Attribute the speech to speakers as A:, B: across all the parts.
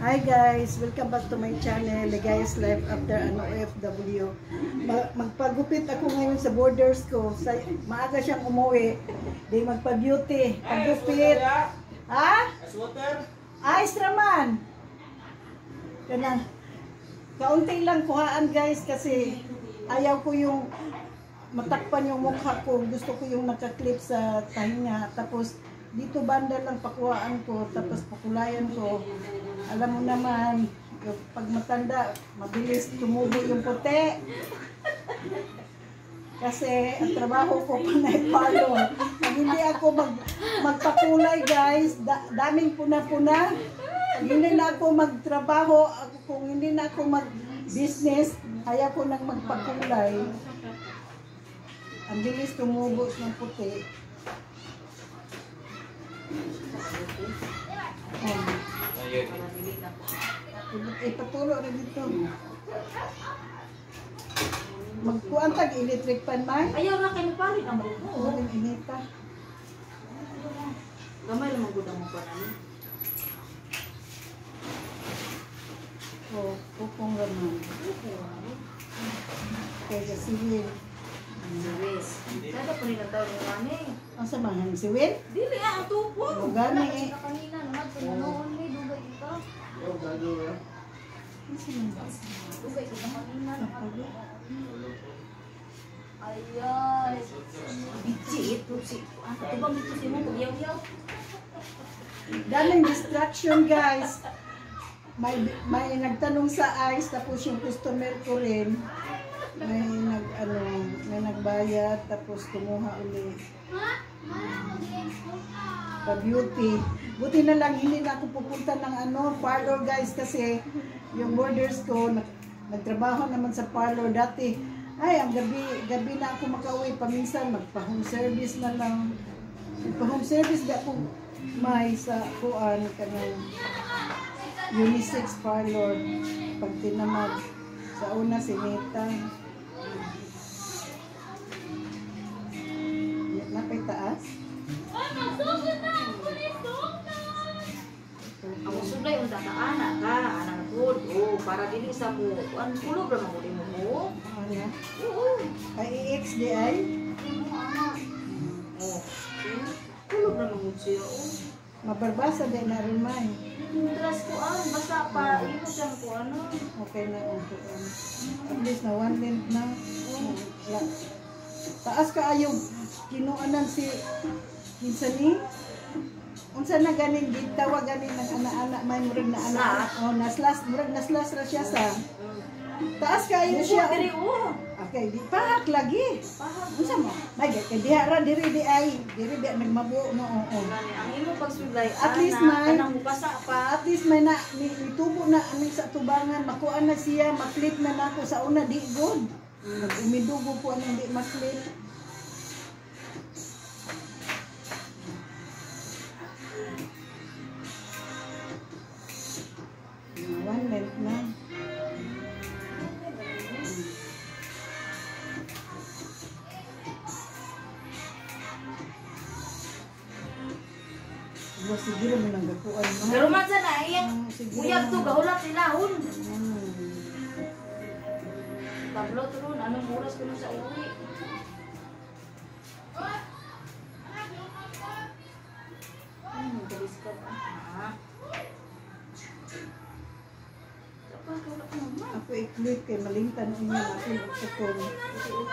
A: Hi guys, welcome back to my channel, Ligayas Life after ano OFW. Ma- magpagupit ako ngayon sa borders ko. Sa, maaga siyang umuwi. Di magpa-beauty. Pagupit. Ha?
B: water?
A: Ice raman. Kanang kaunti lang kuhaan guys kasi ayaw ko yung matakpan yung mukha ko. Gusto ko yung nakaklip sa tahinga. Tapos dito banda lang pakuhaan ko. Tapos pakulayan ko. Alam mo naman, pag matanda, mabilis tumubo yung puti. Kasi ang trabaho ko panay-palo. Pag hindi ako mag, magpakulay guys, da, daming puna-puna. Pag hindi na ako magtrabaho, ako, kung hindi na ako mag-business, kaya ko nang magpakulay. Ang bilis tumubo ng puti. Oh. Ipatulo na dito. Magkuan tag electric pan man.
C: Ayaw na kayo parin ang mo.
A: Oo, yung inita.
C: Gamay lang magudang mo pa namin.
A: Oo, pupong raman. Kaya siwil.
C: Luis. Sada pa rin ang tawag ni Mani.
A: Ang samahan, siwil?
C: Dili ah, ang tupo.
A: O gani eh.
D: kanina naman sa noon may dugay ito.
A: Ang samahan.
D: Dugay ito kanina. Ayan.
C: Bitsi ito si. Ano ito bang dito si mo? Yaw-yaw.
A: Daming distraction guys. May may nagtanong sa ice tapos yung customer ko rin may nag ano may nagbayad tapos kumuha uli. Pa beauty. Buti na lang hindi na ako pupunta ng ano parlor guys kasi yung borders ko nag, nagtrabaho naman sa parlor dati. Ay ang gabi gabi na ako makauwi. Paminsan magpa home service na lang. Pa home service ba ako may sa kuan kanang unisex parlor. Pag tinamad sa una si Nita napay taas
C: Ang usulay ang dakaana ka. Anang good. Oh, para dili sa mo. Ang kulog ra mo mo mo.
A: ano
C: Oo.
A: ay EX di ay
C: Oh. Kulog ra mo siya. Oh.
A: mabarbasa din na rin may
C: Dress ko ang basta para imo siyang ko ano.
A: okay na kuan at least na one length na taas ka ayaw kinuanan si minsan ni unsa na ganin gitawa ganin ng ana-ana may murag na ana. Oh naslas murag naslas ra siya sa. Taas ka ayaw siya.
C: Diri oh.
A: okay di pahak lagi.
C: Pahag.
A: unsa mo? May kay diha ra diri di ay diri di nagmabuo no oo
C: Gani, ang imo pagsulay
A: At least may-
C: kanang bukasa pa.
A: at least may na may, may tubo na ani sa tubangan. Makuha na siya maklip na nako sa una di good. Nag-umidugo po anong di maklip
C: Tablo to ron anong oras kuno sa uwi. Hmm, galis ka ba? Ha? Tapos gahulat mo ma.
A: Ako i-click kay malintan inyo natin tukon.
C: Oh,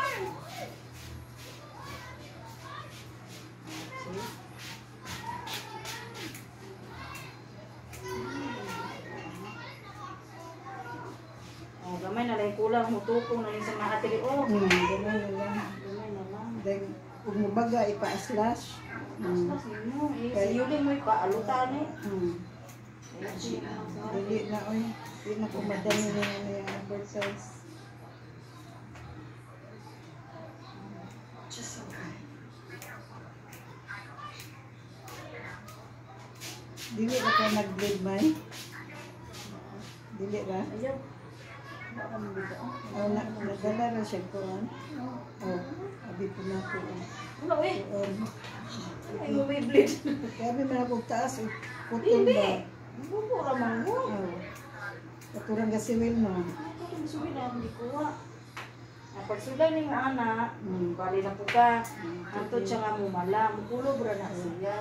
C: tukong na rin sa mga atili. Oh,
A: Hmm, ganun na lang.
C: gamay na lang.
A: Then, kung mabaga, ipa-slash. Hmm.
C: Eh, sa yuling mo ipaalutan eh.
A: Hmm. Dili na, oy. Di na ko madami na yan yung advertise. Dili na ka nag-bleed, may? Dili ra?
C: Ayaw.
A: Oh, na, nagdala ra siya ko, Oh, abi po na ko.
C: Wala eh.
A: Um,
C: Ay, may bleed.
A: Kaya may mga taas, putol ba?
C: Bubo raman mo.
A: Oh. turang gasiwil no.
C: Ako itong suwi na hindi kuha. Ang pagsulay ni nga anak,
A: Hmm.
C: bali na po ka. Antod siya nga mumala, mukulob ra na siya.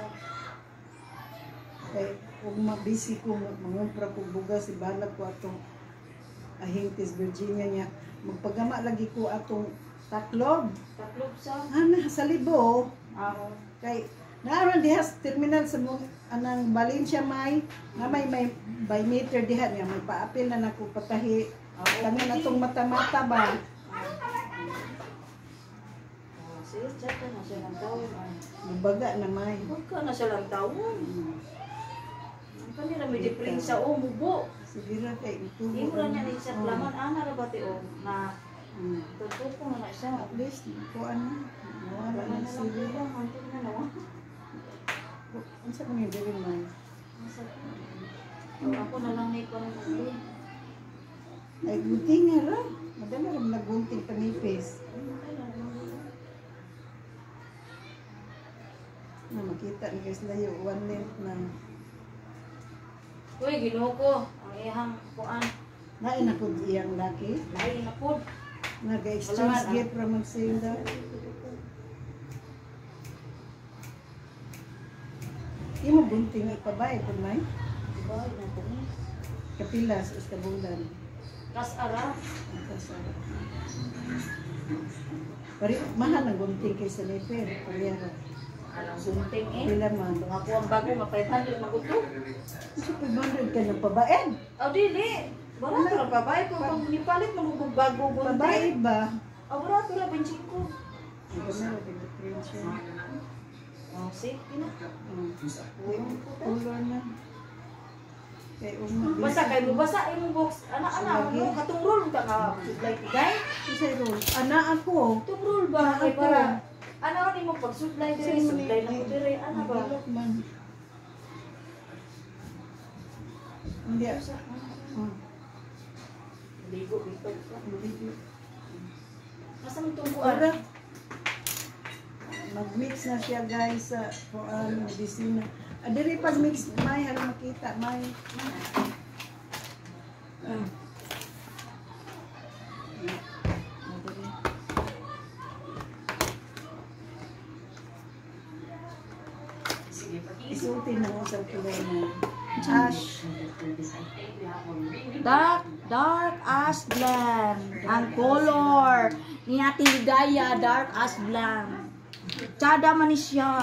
A: Kay kung mabisi ko mangumpra ko bugas ibalag ko atong Ahintis Virginia niya. Magpagama lagi ko atong taklob.
C: Tatlob sa
A: Ana sa libo
C: ako.
A: kay naara diha sa terminal sa mong anang Valencia may nga may may by meter diha niya may paapil na nako patahi. Tangan atong mata-mata ba.
C: Oh, sige, chat ka na siya ng taon.
A: Mabaga na may.
C: Huwag ka na siya ng taon. Ang kanila may difference sa o, mubo.
A: Sige ra kay itubo.
C: Hindi mo na ni siya laman, ana ra ba ti o, na
A: Mm.
C: tutupo na na siya.
A: At least kuan na. Wala na
C: na sila, hantod na nawa.
A: Unsa man yung diri man?
C: So, ako na lang ni ko ng uli.
A: Ay gunting nga ra. Madala ra nagunting panipis. Na makita ni guys layo one length na.
C: Uy, ginoo ko. Ang ihang kuan.
A: Nain ako iyang laki.
C: Lain na po.
A: Nag-exchange gift from Magsinda. Di mo gunting ipabay kung may
C: Diba, na po
A: kapilas is kabulan.
C: Kas ara.
A: Pari mahal ang gunting kay sa nipir.
C: Alang gunting eh.
A: Pila man.
C: Kung ako ang bago, mapaytan maguto.
A: Kasi 500 ka ng pabaen.
C: Aw, dili. Barato lang babae ko. Pag nipalit, magugog bago gunting.
A: Babae ba?
C: Aw, barato lang, bensin ko.
A: Ang ganda, pinag-print siya.
C: Oh, safety na.
A: Color na. Kay uma.
C: Basta kay mo basa imong box. Ana ana mo katong roll ka nga suglay tigay.
A: Kasi roll. Ana ako.
C: Katong roll ba kay para ana ni mo pag suglay dire suglay na ko dire ana ba.
A: Hindi. ah.
C: Ligo.
A: Hindi.
C: Asa mo tong
A: Ora.
C: kuan?
A: Mag-mix na siya guys sa kuan medisina. Ah, diri pag mix may hala makita may. Ah. Ah, Isulti na mo sa kulay na ash.
C: Dark dark ash blend ang color ni ating ligaya dark ash blend. Tsada man siya.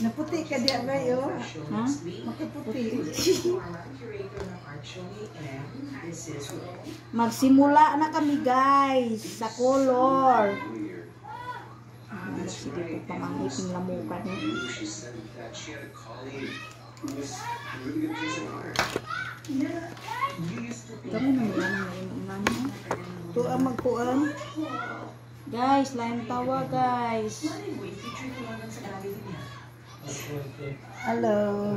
A: Naputi ka di agay oh.
C: Ha?
A: Makaputi.
C: Magsimula na kami guys sa color. Ah, sige po pamangit ng lamukan. Kami nang lang ngayon ano.
A: To ang magkuan.
C: Guys, lain tawa guys.
A: Hello.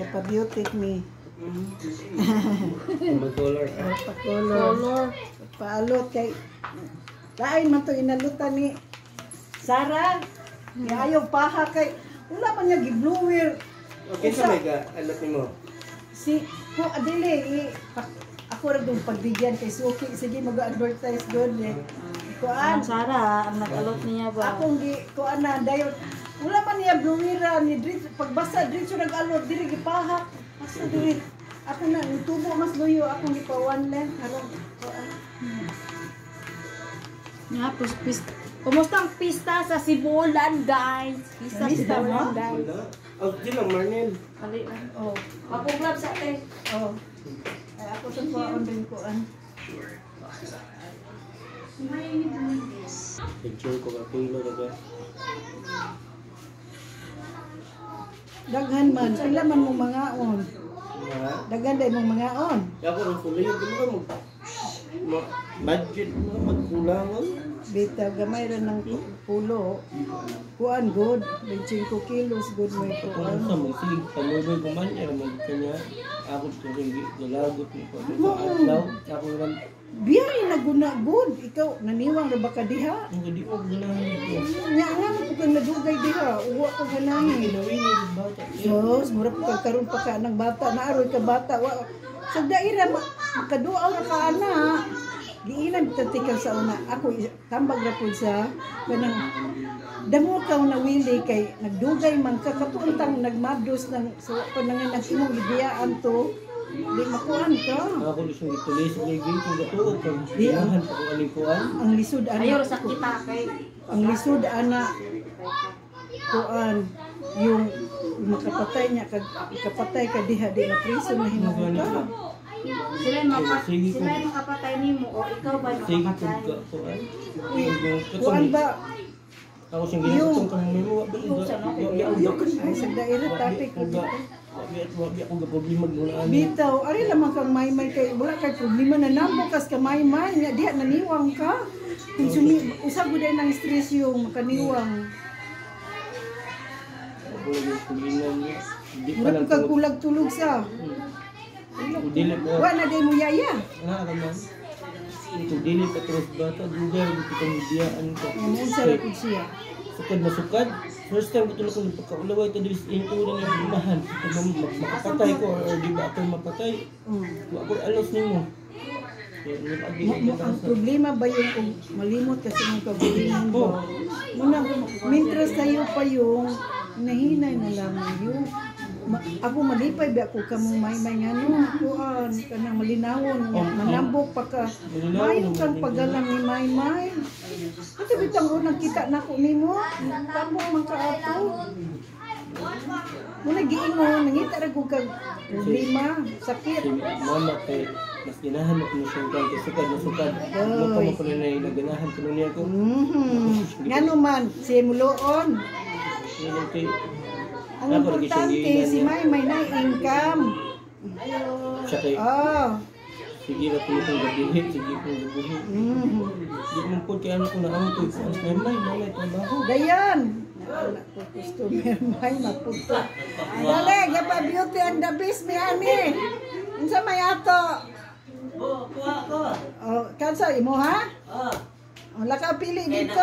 A: Kapabiotic me.
B: Mag-color.
A: Pa-color.
C: Color.
A: Paalot kay Lain man to inalutan ni Sara. Kaya ayaw paha kay wala man niya giblower.
B: Okay sa may ka, alat mo.
A: Si ko adili i pa- ako ra dong pagbigyan kay Suki sige mag-advertise doon eh. Kuan
C: Ang Sara, ang nag-alot niya ba?
A: akong gi kuan na dayon wala man niya blowera ni diri pagbasa diri siya nag-alot diri gipaha. Asa diri ako na tubo mas luyo akong gipawan lang karon kuan.
C: Nga, pis, pis, Kumusta ang pista sa Sibulan, guys? Pista sa? Sibulan, guys.
B: Wala. Oh, di lang, Marnel.
C: Ali lang.
A: Oh.
C: Mapuglab sa atin.
A: Oh. Ay, ako sa kuan din kuan.
B: Picture ko ka kilo na ba?
A: Daghan man, pila man mo mga on.
B: Ha?
A: Daghan day mo mga on.
B: Ako rin yun. Di mo budget mo magkulangan.
A: Bita, gamay ra ng pulo. Kuan good. 25 kilos good mo ito.
B: Kung sa mo sige pamuloy ko man era mag kanya ako to ring galagot ni ko sa adlaw ako ran
A: Biyay na guna good. Ikaw, naniwang ra ba ka diha?
B: ang gadi og ganahan ko.
A: Nya nga mo ko kang nadugay diha. Uwa
B: ni bata.
A: Diyos, mura pa karon pa ka ng bata. Naaroy ka bata. Wa, sa daira, makaduaw na ka ana. Giinan tatikal sa una. Ako, tambag ra po sa kanang damo ka na wili kay nagdugay man ka. Katuntang nagmados ng so panangan ng imong gibiyaan to. Di makuan ka.
B: Ako siyang itulis ng gay ko gatuog kag diyahan pa ko aning kuan.
A: ang lisod ana.
C: Ayaw sa kita kay
A: ang lisod ana. Kuan yung makapatay niya kag ikapatay ka diha di na prison na hinuon ka
C: sila yung mapat
B: Sige,
C: sila yung makapatay nimo o ikaw ba yung
B: Sige ko
C: makapatay?
B: ka kuan.
A: kuan ba
B: Ako siyang ginatong kang mo wa ba
A: ay sa daira topic
B: wabi ako ga problema ani.
A: bitaw ari lamang kang maymay kay wala kay problema na nambukas ka maymay nga diha naniwang ka kung sumi usab gud ay nang stress yung makaniwang
B: Ako lang kulinan ni. Di pa
A: mura
B: lang
A: po kag kulag tulog sa
B: Dili po.
A: wa na day mo yaya
B: Na ka man. Ito dili pa terus bata dugay dito kang biyaan ko.
A: mo sa ra pud siya
B: Sukad na sukad. First time ko tulog kong pagkaulaway ito dito into na yung imahan. Ba makapatay ko or di ba ako mapatay?
A: Mm.
B: Wa ko alos nimo.
A: Ang problema ba yung kung malimot kasi ng kagulingan
B: Oh.
A: mo? Muna, mintras sa'yo pa yung nahinay na lamang yung ma, ako malipay ba ako kamo may may nga no kuan kanang malinawon nga
B: Oh,
A: manambok pa ka. Mayo kang pagalang ni may may ito bitang unang kita nako nimo tambok man ka ato Muna giingon, nangita ra ko kag problema, sakit.
B: Si mama kay mas ginahan mo kung siyang kay sukad na sukad. Mo pa mo ko na naganahan ko niya ko.
A: Mhm. Ngano man, si Muloon,
B: Ngayon kay
A: ang importante, si
B: niya.
A: May may na income.
B: siya kay
A: Oh.
B: sige ra ko kung gabihin, sige kung gabihin.
A: Mhm.
B: Di mo po kay ano ko na ang to sa may may may trabaho.
A: Dayan. Anak ko customer may maputo. Dali, gapa beauty and the beast mi ani. Unsa may ato?
E: Oh, kuha ko.
A: Oh, kansa imo ha?
E: Oh,
A: Oh, lakaw pili dito.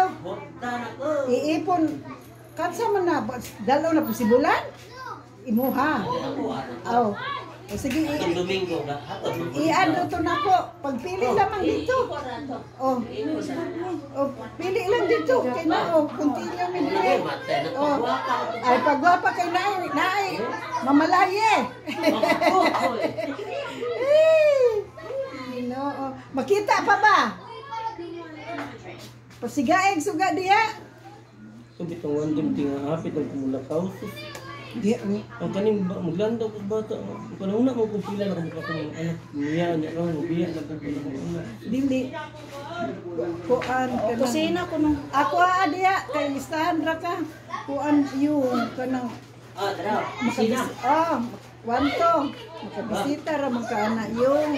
A: Iipon. Kansa man na? Dalaw na po si Bulan? Imo ha? Oh. O sige, i-
E: Domingo, na.
A: I-ano to na po. Pagpili lamang dito. Oh. Oh, pili lang dito. Kay na, oh, continue mi
E: na to.
A: Oh. Ay, pagwapa kay naay, naay. Mamalaye. Eh, no, oh. Makita pa ba? Pasigaig suga diha.
B: So bitong one dim tinga hapit ang kumulakaw.
A: Di, ang
B: Ang kaning ba maglandaw ko bata. Kanuna mo kung pila na kamo ka ng anak niya niya lang biya na kung pila ko una.
A: dili. Kuan ka na.
C: Kusina ko nung
A: Ako a diha kay listahan ra ka. Kuan yung kanang
E: Ah, tara. Sina.
A: makabis ah wanto makabisita ra man ka ana yung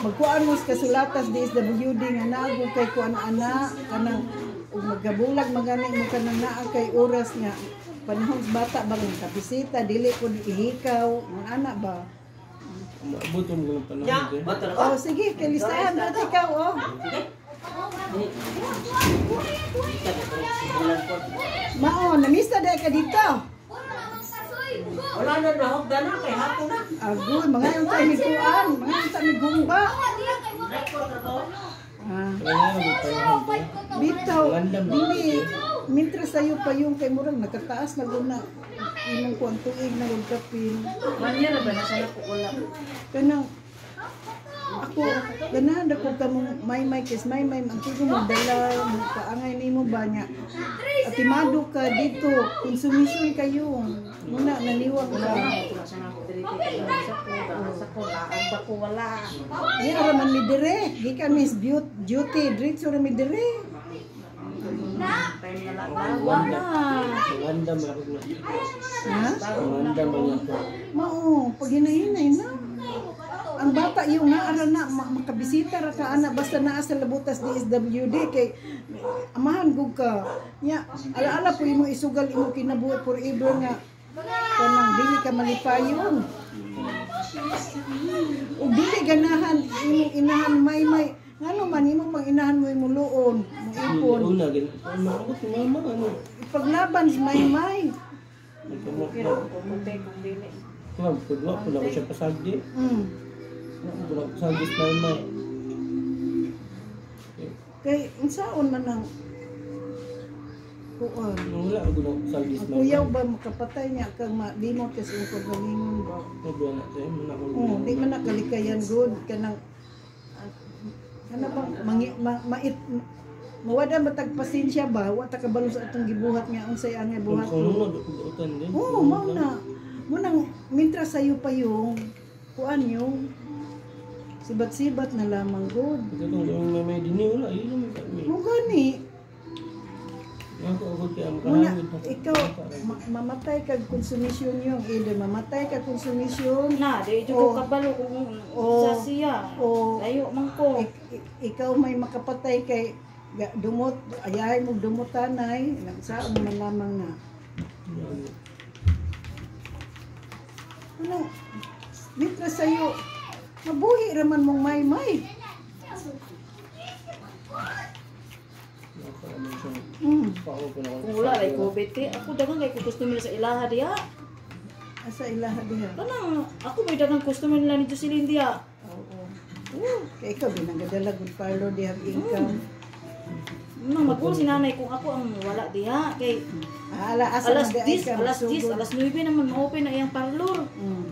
A: magkuan mo sa kasulatas DSWD nga nago kay kuan ana kanang ug magabulag magani mo kanang naa kay oras nga panahon sa bata ba nga kabisita dili ko ihikaw. Ang ana ba?
B: Maabot mo ng panahon
E: batal ako.
A: oh sige kay listahan ra ikaw oh. Mao namista dai ka dito.
E: Wala na nahugda na kay hapon na.
A: agoy mga yung tayo ni kuan mga yung tayo ni gumba.
E: Record ako.
A: Ah. Bitaw, dili. Mintra sa'yo pa yung kay Murang nakataas na guna. Imong kuan tuig na huwag kapin.
C: one year na ba na siya wala.
A: Kanang, ako, ganahan ako ka mong may may kis may may ang tigo mo dala mo kaangay nimo ba niya? Atimado ka dito konsumisyon kayo. Muna naniwag ka.
C: Wala siya na ko diri kay sa ko, sa ko, laag ba ko wala.
A: di ara man mi dire. Gikan miss duty diretso ra mi dire.
B: Mo ako na.
A: ha?
B: Mo na ako.
A: mao pag hinahinay na ang bata yung naara na ma- makabisita ra ka ana basta naa sa labutas DSWD kay amahan gug ka nya ala-ala po imo isugal imo kinabuhi forever nga kanang dili ka malipayon ug dili ganahan imong inahan may may ngano man imo pang inahan mo imuluon mo ipon
B: Una, ako si mama, ano?
A: ipaglaban si may may
B: Ma'am, kudwa po na ko siya pasagdi.
A: mm.
B: Wala ko pasagdi sa mama.
A: kay unsaon man ang kuan
B: Wala ako na sa
A: Ang
B: mama.
A: kuyaw ba makapatay niya kang madimot kasi yung pagalingon ba?
B: Wala na tayo, ko.
A: Oo, di man nakalikayan good kanang ano bang mangi, ma, mait mawada matag pasensya ba wa ta kabalo sa atong gibuhat nga unsay ang gibuhat. Oo, mao na. Mo nang mintra sayo pa yung kuan yung sibat-sibat na lamang good.
B: Ito kung yung may may dini, wala. Yun naman kami.
A: Mo gani,
B: Ako ako kaya
A: muna
B: makahangod na.
A: ikaw ma- mamatay kag konsumisyon yung either mamatay kag konsumisyon
C: Na, di
A: Oo.
C: ko kabalo kung
A: Oo.
C: sa siya.
A: o
C: Layo man ko.
A: Ik- ik- ikaw may makapatay kay dumot ayahay mo dumutanay sa mo man lamang na ano mitra sayo mabuhi raman mong may may
B: Nakakaano siya.
A: mm.
C: Wala, like COVID kay ako dagang kay customer sa ilaha diha.
A: asa ilaha diha
C: Kanang ako may dagang customer nila ni Jocelyn diha.
A: oo oo kay ikaw binagadala good parlor diha ang income
C: Nang magul si nanay kung ako ang wala diha kay
A: ala asa
C: alas
A: na
C: 10, alas 10, alas 9 naman ma-open na iyang parlor.
A: mm.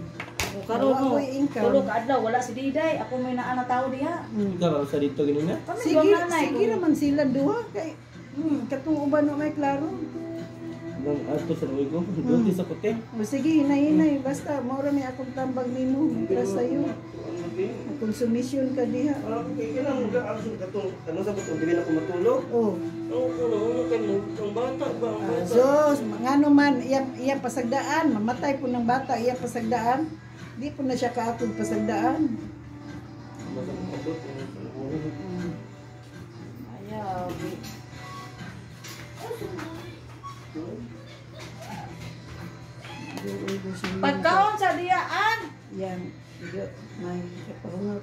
C: Karon mo,
A: income.
C: tulo ka adlaw wala si Diday, ako may naa na tao diha.
A: Mm.
B: Ikaw sa dito ganun na.
A: Sige
C: sige, kung
A: naman sila duha kay mm, katong uban mo may klaro
B: Nang ato sa luwi ko. Doon sa kote.
A: O sige, hinay-hinay. Basta, maura may akong tambag nimo. Para sa'yo. Ang konsumisyon ka diha.
B: Kailangan mo ka katong ano sa butong dili na ko matulog.
A: Oh.
B: Ano ko na ano kay mo ang bata ba ang
A: Ah,
B: bata.
A: so, ngano man, iya, iya pasagdaan. Mamatay po ng bata, iya pasagdaan. Di po na siya kaatog pasagdaan.
C: Ayaw. Pagkaon sa diyaan.
A: Yan. May kapahungaw.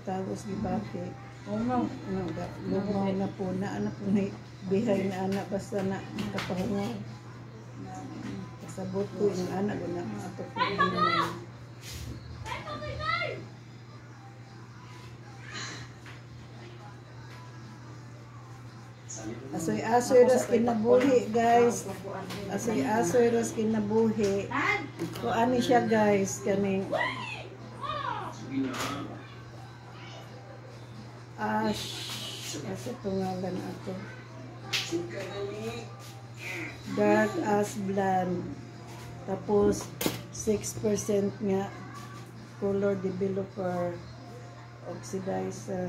C: Oh no.
A: Ano, ga, lumaw na po na, ano po na bihay na anak basta na kapahungaw. Kasabot ko yung anak ko na ato po. Ano, Asoy asoy ras kinabuhi guys. Asoy asoy ras kinabuhi. So ani siya guys kaning Ash. Asa tungalan ato. Dark as blonde. Tapos 6% nga color developer oxidizer.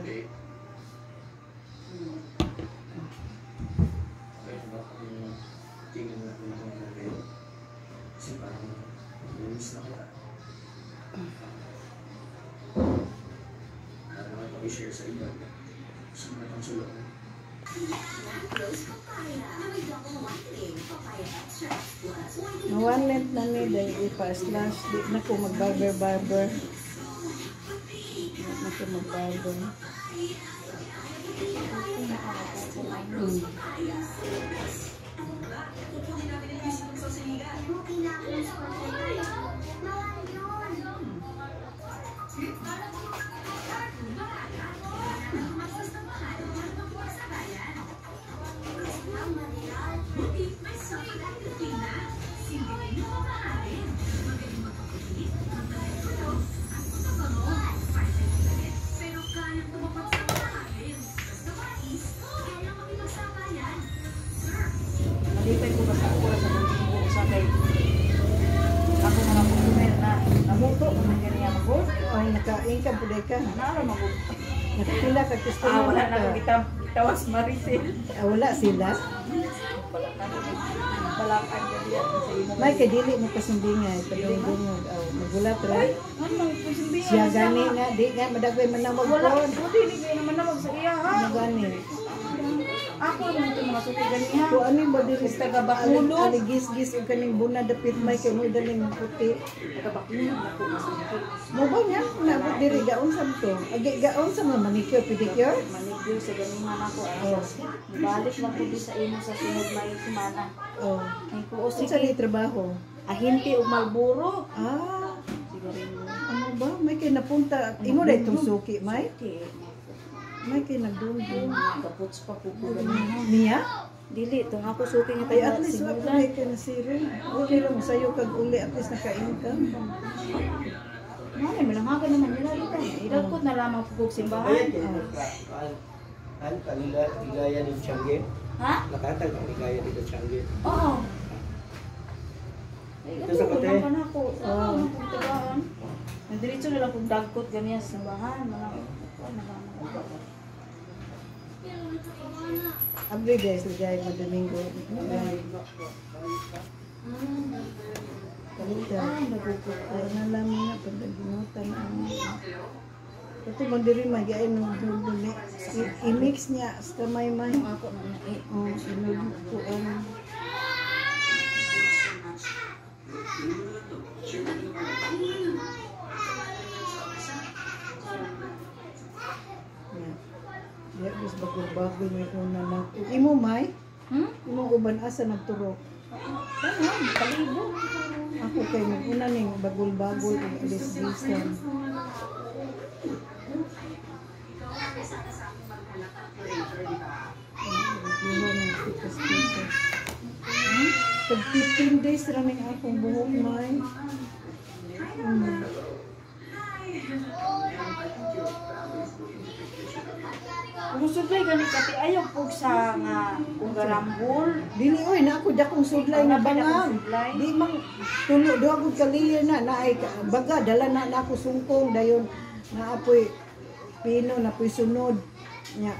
A: One length na ni dahil ipa-slash. Di na ko mag-barber-barber. Di na ko mag-barber. Mm.
C: Nalipay
A: Ay, naka-income po ka.
C: Naara mag
A: Nakapila ka
C: Ah,
A: customer
C: wala na
A: ka.
C: akong itam itawas Maricel.
A: Ah, wala sila.
C: Wala na. Balakan ka diya.
A: May kadili mo kasumbingay. Pagdungog. Oh, Gulat ra. Siya
C: na
A: gani nga, di nga madagway manawag
C: Wala,
A: ko.
C: buti hindi kayo naman nawag sa iya, ha?
A: Ano gani?
C: Ako naman ito mga suki ganiha.
A: Kung ano ba diri
C: Is taga Bacolod.
A: Aligis-gis o kaning buna dapit may kay mo daling puti.
C: Taga-Bacolod, ako masuki.
A: Mo ba niya? Nabot diri gaon sa to. Agi gaon sa mga manicure pedicure.
C: Manicure sa ganihan ako.
A: Oh.
C: Balik ko di sa imo sa sunod may semana.
A: Oh.
C: Kay ko, o
A: Unsa ni
C: sige,
A: trabaho?
C: ahinti o malburo.
A: Ah,
C: Sigarilyo.
A: ano ba? May kay napunta. Ingo na itong suki, may?
C: Okay.
A: May kay nagdundong.
C: Kaputs pa ko ko ganihan.
A: Niya?
C: Dili, itong ako suki nga
A: Ay,
C: taga
A: at least wala
C: sinulan.
A: may ka na siro. Okay lang sa'yo kag uli, at least naka-income.
C: Mali, malanghagan naman nila dito. Idagkot na lamang pugog simbahan.
B: Ano kanila, ligaya ni Changi?
C: Ha?
B: Nakatag ang ligaya ni Changi.
C: Oo.
B: Ito sa kate.
C: wala pa na ako. Oo. Tagaan. Nadiretso na lang kung dagkot ganyan sa simbahan. Mga, ako, nagana.
A: Abri guys, ligay mo Domingo. Kalita. Nalaman na naginutan na ang ito mo diri magyay no duli. I-mix niya sa may.
C: Ako na na eh.
A: Oh, bago-bago may una na. Imo may,
C: Hmm?
A: imo uban asa nagturok.
C: Ganyan, kalibo.
A: Ako kay nung una ning bagol-bagol ug alis-alisan. Pag 15 days ra ning akong buhok may. Hmm.
C: Kung sudlay ganit kati ayaw pug sa nga kung garambol.
A: Dili oy na ako dakong sudlay nga
C: Ang lapad akong
A: bangag.
C: sudlay.
A: Di mang tulo do ako kalili na na ay baga dala na na ako sungkong dayon na apoy pino na apoy sunod nya.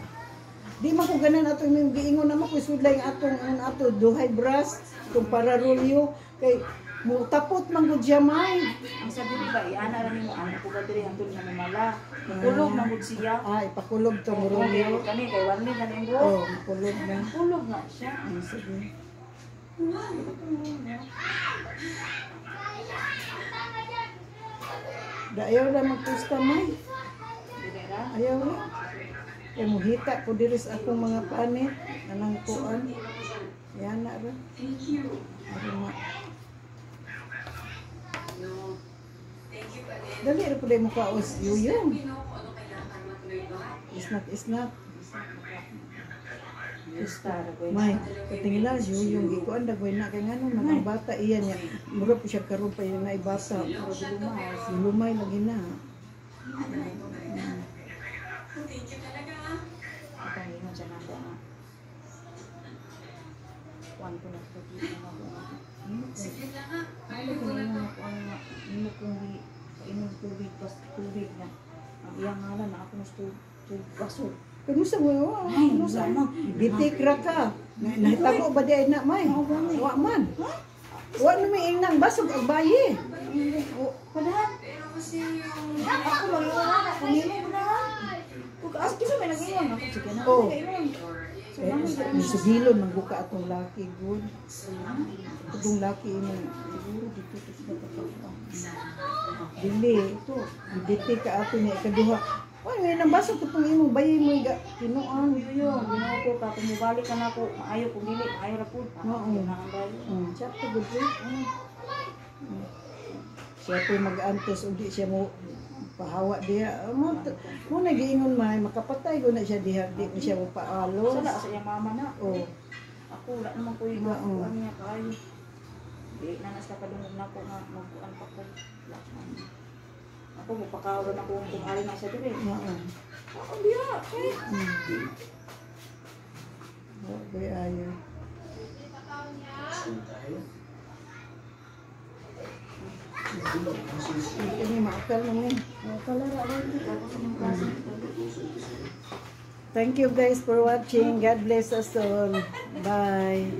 A: Di man ko ganan ato yung giingon naman ko sudlay atong ang ato duhay brass kung para rolyo kay mo tapot man gud siya may.
C: Ang sabi ba, iana ra nimo ana ko gadiri ang tuloy na mamala. Kulog na gud siya.
A: Ah, ipakulog tong
C: Oo,
A: rolyo.
C: kani kay wala na ning go.
A: Oh, kulog na.
C: Kulog na siya.
A: Ah, sige. Dayaw na magpusta
C: ra.
A: Ayaw na. Kaya muhita ko diri sa akong mga panit. Anang kuan. Yan na ra. Ari na. Dali ra po mo kaos yuyong. Isnak isnak.
C: Pusta ra ko.
A: May, katingla, yuyong gikuan dagway na kay ngano mga bata iya niya. Mura po siya karon pa yung na ibata. Lumay lagi na.
C: Ang ingon siya nako nga. Kuan ko na ko dito na ko. Ano ko na ako ang inom tubig pas tubig na. Ang iyang ngalan na ako na tubig baso.
A: Kamusta mo? Oh,
C: Ay,
A: kamusta? Bitik ra ka. Nahitabo ba di ay na may? Wa man. Wa na may inang basog ang bayi.
C: Padahan. Ako lang yung wala na. Kung imo ha. Kung as kisa may nag-iwan ako. Sige na.
A: Oh. Eh, Misugilon man buka atong laki good. Atong laki ina siguro dito to sa kapapa. Dili ito. Bitik ka ato niya ikaduha. Ay, may nang basog ko itong imong bayi mo iga. Kinuan.
C: Yuyo, ginawa ko ka. Kung mubalik ka na ako, maayo kung dili, maayo ra po.
A: Oo.
C: Ako na ang bayo.
A: Mm, siya po good eh. Mm. Siya po mag-antos o di siya mo pahawa diha. Mo, mo nagiingon may makapatay ko na siya diha. Di na siya mo paalo.
C: Sala sa iyang mama na.
A: Oh.
C: Ako, wala naman ko yung
A: Oo.
C: ano niya kayo. Di na nas kadungog na ako nga mag-uan pa ko. Wala man. Ako, mapakawalan ako kung ari na siya dire.
A: Oo.
C: Ako, diya. Eh.
A: Mm. Oh, boy, Thank you guys for watching. God bless us all. Bye.